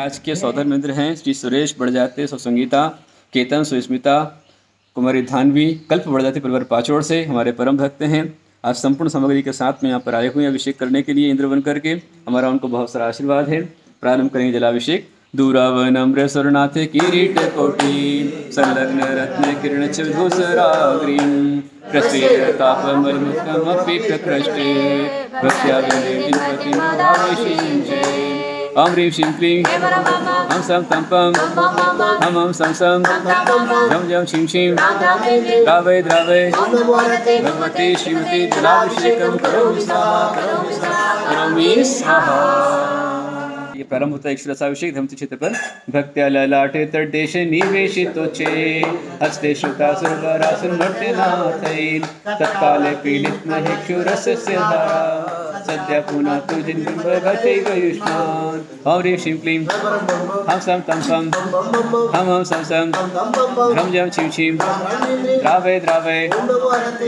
आज के सौदर मित्र हैं। श्री सुरेश बड़जाते सुसंगीता केतन, सुस्मिता, कुमारी धानवी, कल्प बड़जाते परिवार पाचोड़ से हमारे परम भक्त हैं। आज संपूर्ण सामग्री के साथ में यहाँ पर आए हुए अभिषेक करने के लिए इंद्र बन करके। हमारा उनको बहुत सारा आशीर्वाद है। प्रारंभ करेंगे जलाभिषेक। दूरावनम्र स्वरनाथ किरीट कोटि, संलग्न रत्न किरण चूसराग्रीं प्रस्वीरतापमर्मुखमपि प्रकृष्टे। भक्ष्याविनिर्जिन्पतिं भावशिञ्चे ॐ ह्रीं श्रीं क्लीं हं सं तं पं हं हं सं सं झं झं शिं शिं द्रावय द्रावय भगवते श्रीमती जलाभिषेकं करोमि स्वाहा करोमि स्वाहा ये प्रारंभ होता है एक रसाभिषेक धमती क्षेत्र पर। भक्त्या ललाटे तट निवेशितोचे हस्ते श्रुतासुर वरासुर मर्त्यनाथैन तत्काले पीडित महे क्षुरस्य धारा पुनः श्रीं क्लीं हम सम तम सम हम छिं छिं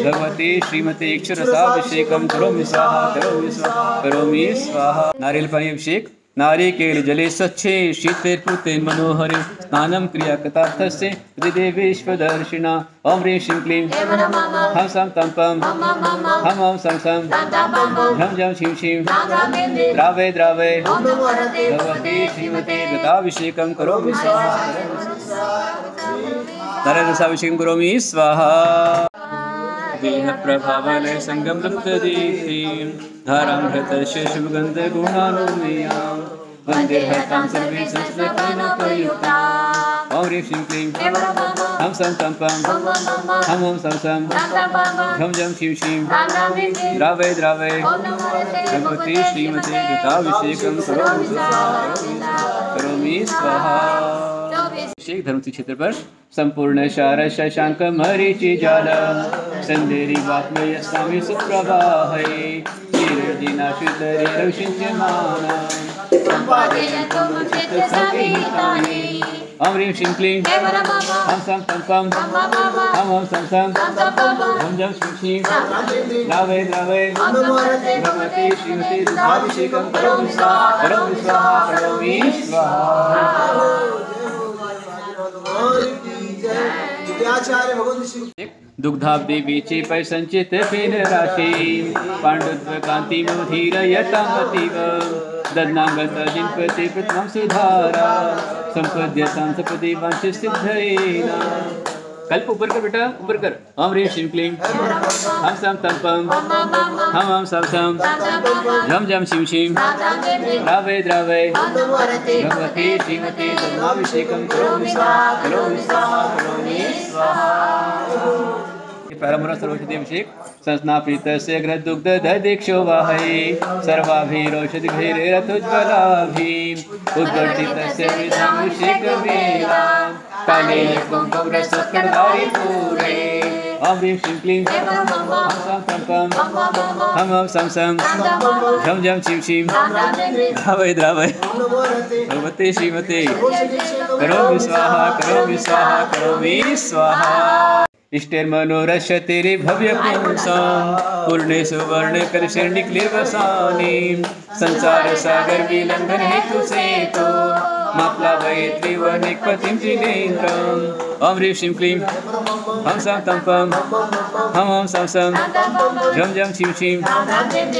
भगवती श्रीमती इक्षुरसाभिषेकं करोमि स्वाहा करोमि स्वाहा करोमि स्वाहा नारियल पानी अभिषेक नारिकेल जले स्वच्छे शीतेर्पुते मनोहरे स्नान क्रिया स्नानं क्रियाकथार्थस्य हृदेवेश्वदर्शिना ॐ ह्रीं श्रीं क्लीं। हं सं तं पं। हं हं सं सं। झं झं शिं शिं। द्रावय द्रावय भगवती श्रीमते। गताभिषेकं करोमि स्वाहा। नारायणरसाभिषेकं करोमि स्वाहा। देहप्रभावलय सङ्गं लुप्तदीप्तिं धारां हृतस्य शुभगन्धगुणानुमेयां वन्देर्हतां सर्वे संस्कृतकनकयुक्तां ॐ ह्रीं श्रीं क्लीं। हं सं तं पं हं हं सं सं झं झं शिं शिं द्रावय द्रावय भगवती श्रीमते गीताभिषेकं करोमि करोमि स्वाहा। अभिषेक धर्मती क्षेत्र पर संपूर्ण शार शशांक मरीचि जाल। संदेरी वात्मय स्वामी चित्तसंहितानि ॐ ह्रीं श्रीं क्लीं। हं सं तं पं हं हं सं सं। झं झं शिं शिं द्रावय द्रावय भगवती श्रीमती दुग्धाभिषेकं करोमि स्वाहा। करोमि स्वाहा करोमि स्वाहा। आचार्य बीचे श्री संचित वीचे राशि फेन राशि पाण्डुत्व कान्तिमुधीरयतामतीव दद्नागत जिनपति प्रथमं सुधारा सम्पद्यतां सपदे वंश सिद्धयेन। कल्प ऊपर कर बेटा, ऊपर कर। ओम ह्रीं श्रीं क्लीं हम सम तम पम। हम हम सम सम। झम झम शिव शिव। द्रावय द्रावय। भगवते श्रीमते धर्माभिषेकं करोमि स्वाहा करोमि स्वाहा करोमि स्वाहा। परमर सर्वोषधि अभिषेक। संस्नापितस्य घृदुग्ध ददीक्षो वाहै सर्वाभिरोषधिभिरथोज्ज्वलाभिः उद्वर्तितस्य विधाभिषेकवेला काले कुङ्कुमरसत्कर्धारि पूरे। ॐ ह्रीं श्रीं क्लीं हं सं तं पं हं हं सं सं झं झं शिं शिं द्रावय द्रावय भगवते श्रीमते करोमि स्वाहा करोमि स्वाहा। करोमि स्वाहा तेरे भव्य पुंसा पूर्णे सुवर्ण कर निकले वसानी संसार सागर विलंघन हेतु से तो वये त्रिवर्णिकपतिं जिनेन्द्रम् ॐ ह्रीं श्रीं क्लीं। हं सं तं पं। हं हं सं सं। झं झं शिं शिं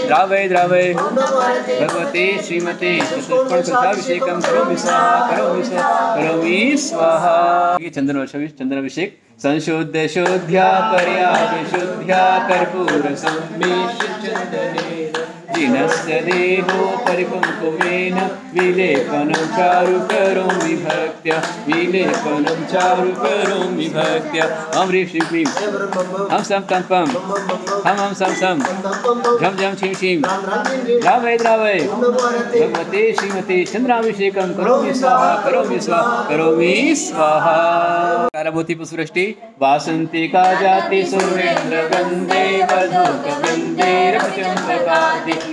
द्रावय द्रावय भगवते श्रीमते चतुष्पणकृताभिषेकं करोमि स्वाहा करोमि करोमि स्वाहा। चंदन वर्षाभिषेक चंदनाभिषेक संशोध्य, शोध्या पर्या विशुद्ध्या कर्पूर सम्मेष चन्दने। जिनस्य देहो परिकुङ्कुमेन विलेपनं चारु करोमि हं हं हं वासन्तिका जाति सुरेन्द्र वंदे वधूकवन्दे रचम्पकादि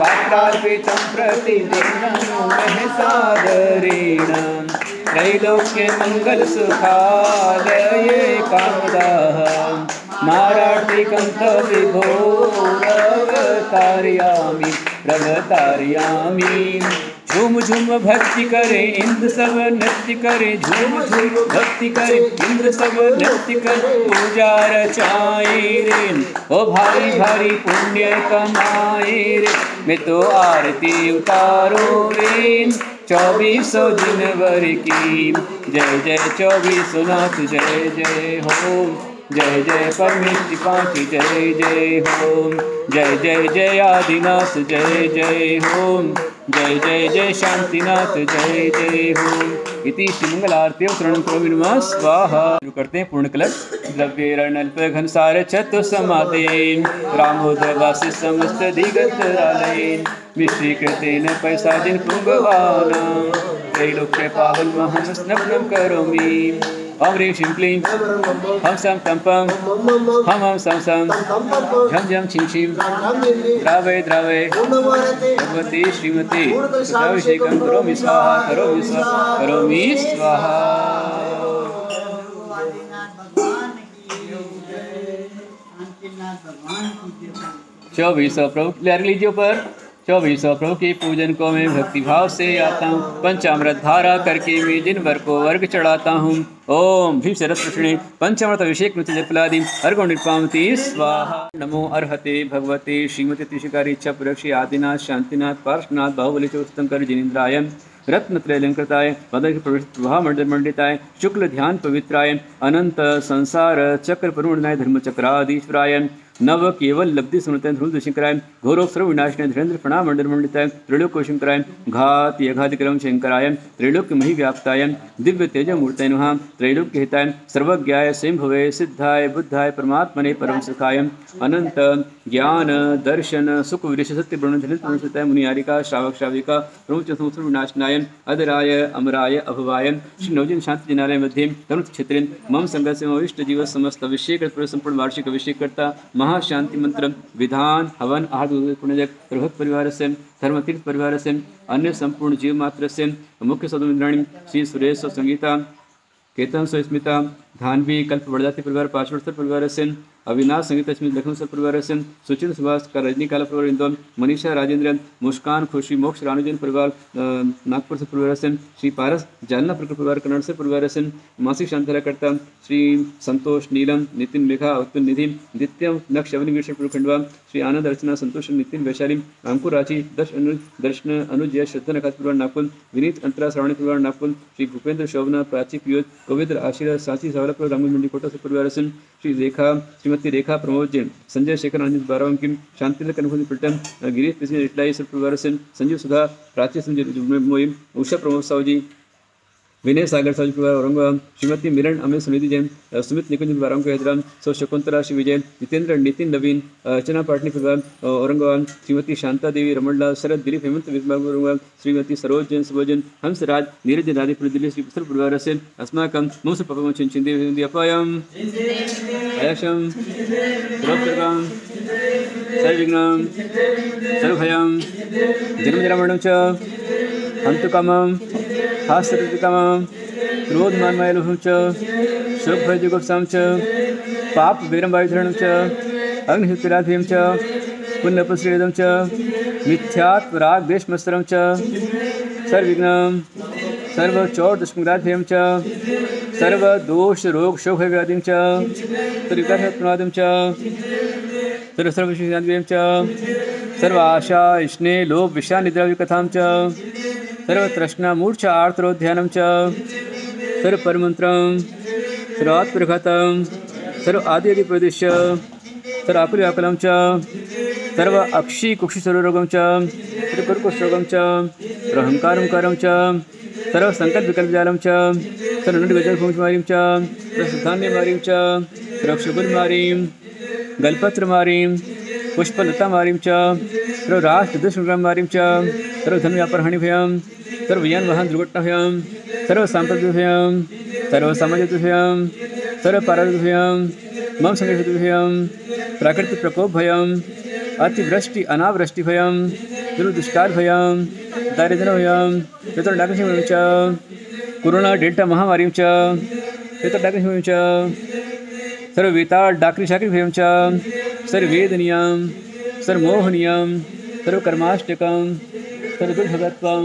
पात्रार्पितं प्रतिदिनं महसादरेण त्रैलोक्ये मङ्गलसुखालये कामदाः माराटिकं तविभोरवतारयामि प्रवतारयामि। झूम झूम भक्ति करे, इंद्र सब नृत्य करे। झूम झूम भक्ति करे, इंद्र सब नृत्य करे। पूजा रचाए रे, ओ भारी भारी पुण्य कमाए रे। मैं तो आरती उतारो रे चौबीसों दिन भर की जय जय चौबीसों नाथ, जय जय हो। जय जय परमेश्वरी पाँच जय जय हो जय जय जय आदिनाथ, जय जय हो जय जय जय शांतिनाथ, जय जय होम। इति श्री मंगलारती अवतरण करोमि नमः। स्वाहा। शुरू करते हैं पूर्ण कलश द्रव्य रणल्प घनसार छत समाते समस्त दिगंतरालये मिश्रीकृतेन पैसादिन पुंगवाना त्रैलोक्य पावन ॐ ह्रीं श्रीं क्लीं हं सं तं पं हं हं सं सं झं झं छिं छिं द्रावय द्रावय भगवती श्रीमती अभिषेकं करोमि स्वाहा करोमि स्वाहा करोमि स्वाहा चौबीसों प्रभु लहर लीजिए ऊपर चौबीसों प्रभु के पूजन को मैं भक्ति भाव से आता हूँ। पंचामृत धारा करके मैं दिन भर को वर्ग चढ़ाता हूँ। ओम भीम शरद कृष्णे पंचामृत अभिषेक नृत्य जपलादि अर्घो निर्पामती स्वाहा। नमो अर्हते भगवते, श्रीमती त्रिशिकारी इच्छा पुरक्षी आदिनाथ, शांतिनाथ, पार्श्वनाथ, बाहुबली चौस्तंकर जिनेन्द्राय। रत्नत्रयलंकृताय पदक प्रभा मंडल मंडिताय, शुक्ल ध्यान पवित्राय, अनंत संसार चक्र परिमूर्णाय धर्मचक्राधीश्वराय नव केवल लब्धि सुनते ध्रुव शंकराय घोरोग सर्व विनाशनाय धीरेन्द्र प्रणाम मंडल मंडिताय त्रिलोक शंकराय घात यघातिक्रम शंकराय त्रिलोक मही व्याप्ताय दिव्य तेज मूर्त नुहा त्रैलोक हिताय सर्वज्ञाय स्वयंभवे सिद्धाय बुद्धाय परमात्मने परम सुखाय अनंत ज्ञान, दर्शन, सुख विरेश सत्य, ब्रह्म धनिताय मुनियारिका श्रावक, श्राविका प्रमुख संवत्सर विनाशनाय अदराय अमराय, अभवायन, श्री नवजन शांति जनालय मध्ये तरुण क्षेत्रे मम संघ से मम इष्ट जीव, समस्त अभिषेक संपूर्ण वार्षिक अभिषेक करता महाशांति मंत्र, विधान, हवन, आहार पुण्यजक प्रभुत परिवार से धर्मतीर्थ परिवार से अन्य संपूर्ण जीव मात्र से मुख्य सदुद्राणी श्री सुरेश, संगीता, केतन, सुस्मिता, धानवी, कल्प, वरदाती परिवार पार्श्वर्तर परिवार से अविनाश संगीत स्मित लखनऊ सर परिवार से सुचिन सुभाष का रजनीकाला परिवार इंदौर। मनीषा राजेंद्र मुस्कान खुशी मोक्ष रानुजन परिवार नागपुर से परिवार से श्री पारस जालना प्रकट परिवार, कन्नड़ से परिवार से मासिक शांतरा करता, श्री संतोष नीलम, नितिन मेघा उत्पन्न निधि नित्यम नक्ष, अवनि वीर खंडवा, श्री आनंद अर्चना, संतोष नितिन वैशाली अंकुर राची दर्श अनुज दर्शन अनुज श्रद्धा नखास परिवार, नागपुर। विनीत अंतरा श्रावणी परिवार, नागपुर। श्री भूपेंद्र शोभना, प्राची पियोज पवित्र आशीर्वाद, साची सावला परिवार रामगंज मंडी, कोटा से परिवार से श्री रेखा श्रीमती रेखा प्रमोद जैन, संजय शेखर आनंद बारावम किम शांति कनभूति पिल्टन गिरीश प्रसिद्ध इटलाई सर संजीव सुधा, प्राची मोहिम उषा प्रमोद साहू जी विनय सागर साहू परिवार औरंगाबाद श्रीमती मिरण अमित सुनिधि जैन सुमित निकुंज बाराम के हैदराबाद सौ शकुंतला श्री विजय जितेंद्र नितिन नवीन अर्चना पाटनी अ, औरंगाबाद श्रीमती शांता देवी रमणलाल शरद दिलीप हेमंत औरंगाबाद श्रीमती सरोज जैन सुभोजन हंसराज नीरज राधेपुर दिल्ली श्री पुत्र परिवार से अस्माकं मुंस पपम विंदी अपायम। अयशम सर्वप्रकाम सर्वविघ्नं सर्वभयं जन्मजरामरणं च हन्तुकामं हास्यकामं क्रोधमान्मयलोभं च शोकभयजुगुप्सां च पापविरम्बायुधरणं च अग्निहुतिराधिं च पुण्यपुश्रेदं च मिथ्यात्पराग्देशमस्तरं च, सर्वविघ्नं सर्वचौर्दशमुराध्यं च सर्वदोषरोगशोभव्याधिं च त्रिकर्हत्नादं च सर्वसर्वविषयान्वयं च सर्व इष्णे लोभ विषानिद्रव्यकथां च सर्वतृष्णा मूर्छा आर्तरोध्यानं च सर्वपरमन्त्रं सर्वात्प्रघातं सर्व आदि आदि प्रदिश्य सर्व आकुल्याकुलं च सर्व अक्षी कुक्षी सर्वरोगं च सर्वकर्कुष्ठरोगं च सर्वहङ्कारं कारं च सर्वसङ्कल्पविकल्पजालं च सर्वनटगजभूमिमारीं च सर्वधान्यमारीं च सर्वक्षुगुलमारीं गल्पत्रमारीं पुष्पलतामारीं च सर्वराष्ट्रदुष्णग्रामारीं च सर्वयान वाहन दुर्घटनाभ्याम सर्वसंपदभ्याम सर्वसमाजभ्याम सर्वपारभ्याम मम संघर्षभ्याम प्राकृतिक प्रकोप भयम अतिवृष्टि अनावृष्टि भयम दुर्दुष्कार भयम दारिद्र भयम पितर डाकसिंह च कोरोना डेल्टा महामारी च पितर डाकसिंह च सर्ववेता डाकरी शाकरी भयम च सर्ववेदनीयम सर्वमोहनीयम सर्वकर्माष्टकम सर्वदुर्भगत्वम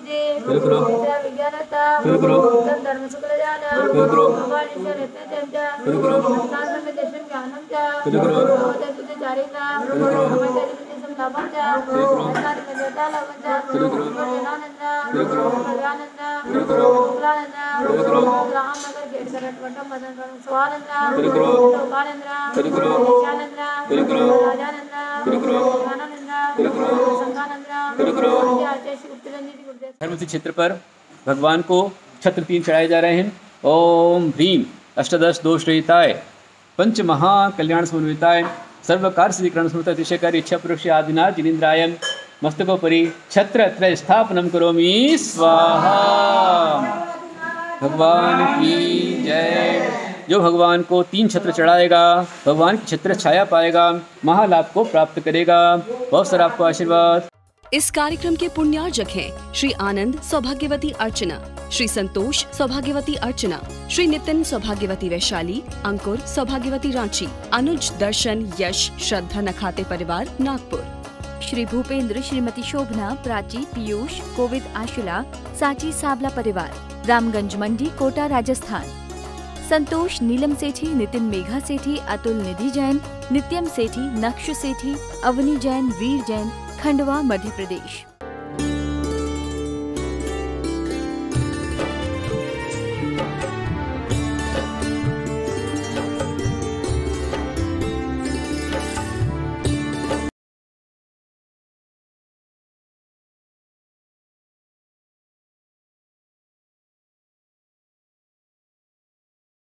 थे त्यांचा विज्ञानाचा उत्तम धर्म शुक्ल जाना भगवान ईश्वर रत्न त्यांच्या शास्त्र दर्शन ज्ञानांच्या भगवत्या तुझे चारिता भगवत्या तुझे संतापांच्या अर्थात देवता लाभांच्या भगवानांना भगवानांना शुक्रानंदा रामनगर गेटकरट वटम मदन रण स्वानंदा गोपानंदा निशानंदा राजानंदा ज्ञानानंदा संघानंदा आचार्य धर्मति क्षेत्र पर भगवान को छत्र तीन चढ़ाए जा रहे हैं। ओम ह्रीम अष्टादश दोष रहिताय पंच महाकल्याण समन्विताय सर्वकार सिद्धिकरण स्मृत अतिशयकारी इच्छा पुरुष आदिनाथ जिनेन्द्राय मस्तकोपरि छत्र त्रय स्थापनम करोमि। स्वाहा। भगवान की जय। जो भगवान को तीन छत्र चढ़ाएगा, भगवान की छत्र छाया पाएगा, महालाभ को प्राप्त करेगा। बहुत सारा आपको आशीर्वाद। इस कार्यक्रम के पुण्यार्जक हैं श्री आनंद सौभाग्यवती अर्चना, श्री संतोष सौभाग्यवती अर्चना, श्री नितिन सौभाग्यवती वैशाली, अंकुर सौभाग्यवती रांची, अनुज दर्शन, यश, श्रद्धा नखाते परिवार, नागपुर। श्री भूपेंद्र, श्रीमती शोभना, प्राची, पीयूष, कोविद आशुला, साची सावला परिवार, रामगंज मंडी, कोटा राजस्थान। संतोष, नीलम सेठी, नितिन मेघा सेठी, अतुल निधि जैन, नित्यम सेठी नक्श सेठी, अवनी जैन, वीर जैन, खंडवा, मध्य प्रदेश।